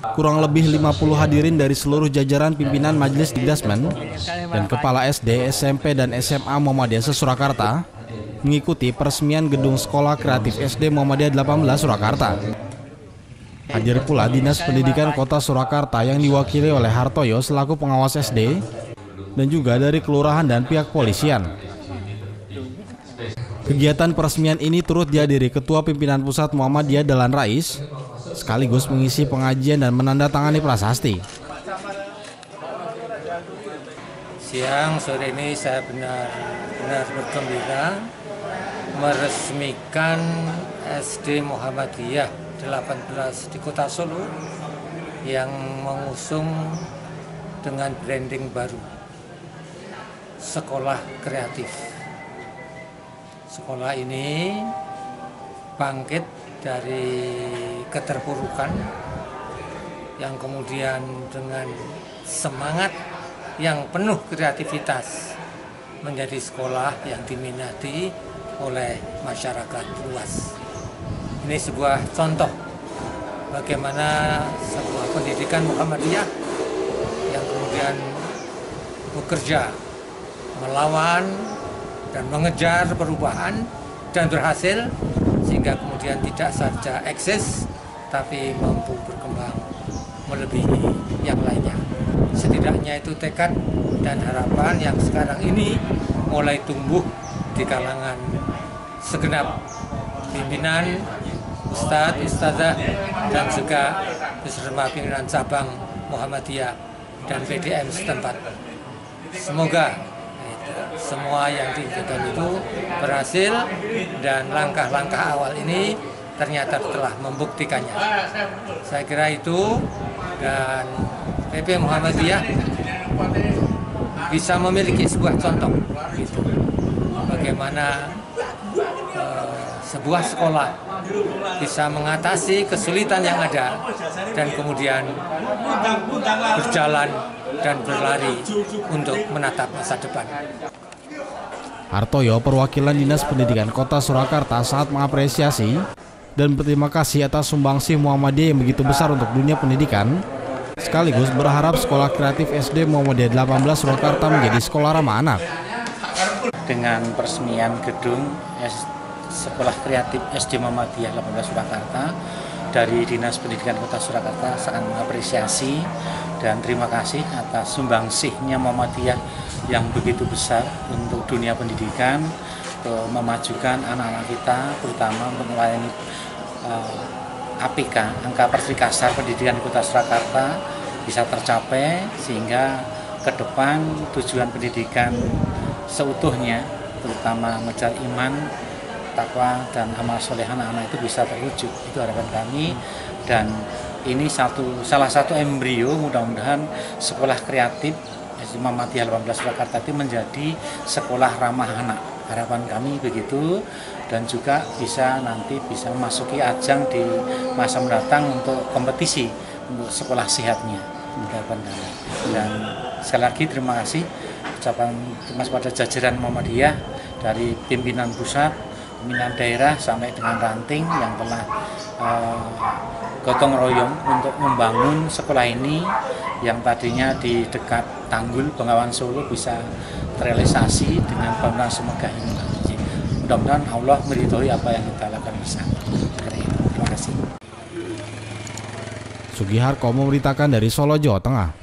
Kurang lebih 50 hadirin dari seluruh jajaran pimpinan Majelis Dikdasmen dan Kepala SD, SMP, dan SMA Muhammadiyah Surakarta mengikuti peresmian gedung Sekolah Kreatif SD Muhammadiyah 18 Surakarta. Hadir pula Dinas Pendidikan Kota Surakarta yang diwakili oleh Hartoyo selaku pengawas SD dan juga dari kelurahan dan pihak polisian. Kegiatan peresmian ini turut dihadiri Ketua Pimpinan Pusat Muhammadiyah Dalan Rais, sekaligus mengisi pengajian dan menandatangani prasasti. Siang sore ini saya benar-benar bergembira meresmikan SD Muhammadiyah 18 di Kota Solo yang mengusung dengan branding baru Sekolah Kreatif. Sekolah ini bangkit dari keterpurukan yang kemudian dengan semangat yang penuh kreativitas menjadi sekolah yang diminati oleh masyarakat luas. Ini sebuah contoh bagaimana sebuah pendidikan Muhammadiyah yang kemudian bekerja melawan dan mengejar perubahan dan berhasil sehingga kemudian tidak saja eksis tapi mampu berkembang melebihi yang lainnya. Setidaknya itu tekad dan harapan yang sekarang ini mulai tumbuh di kalangan segenap pimpinan, ustadz, ustazah, dan juga beserta pimpinan cabang Muhammadiyah dan PDM setempat. Semoga semua yang diinginkan itu berhasil dan langkah-langkah awal ini ternyata telah membuktikannya. Saya kira itu dan PP Muhammadiyah bisa memiliki sebuah contoh gitu. Bagaimana sebuah sekolah bisa mengatasi kesulitan yang ada dan kemudian berjalan dan berlari untuk menatap masa depan. Hartoyo, perwakilan Dinas Pendidikan Kota Surakarta saat mengapresiasi dan berterima kasih atas sumbangsih Muhammadiyah yang begitu besar untuk dunia pendidikan, sekaligus berharap Sekolah Kreatif SD Muhammadiyah 18 Surakarta menjadi sekolah ramah anak. Dengan peresmian gedung Sekolah Kreatif SD Muhammadiyah 18 Surakarta, dari Dinas Pendidikan Kota Surakarta sangat mengapresiasi dan terima kasih atas sumbangsihnya Muhammadiyah yang begitu besar untuk dunia pendidikan, untuk memajukan anak-anak kita, terutama untuk melayani uh, eh, APK, angka perserikasar pendidikan Kota Surakarta bisa tercapai sehingga ke depan tujuan pendidikan seutuhnya, terutama mengejar iman, takwa dan amal soleh anak-anak itu bisa terwujud. Itu harapan kami. Dan ini satu salah satu embrio mudah-mudahan sekolah kreatif Muhammadiyah 18 Jakarta itu menjadi sekolah ramah anak. Harapan kami begitu. Dan juga bisa nanti bisa memasuki ajang di masa mendatang untuk kompetisi untuk sekolah sehatnya. Harapan kami. Dan sekali lagi terima kasih ucapan terima kasih pada jajaran Muhammadiyah dari pimpinan pusat pimpinan daerah sampai dengan ranting yang telah uh, gotong royong untuk membangun sekolah ini yang tadinya di dekat Tanggul Bengawan Solo bisa terrealisasi dengan bangunan semoga ini. Mudah-mudahan Allah meridhoi apa yang kita lakukan bersama. Terima kasih. Sugiharko memberitakan dari Solo, Jawa Tengah.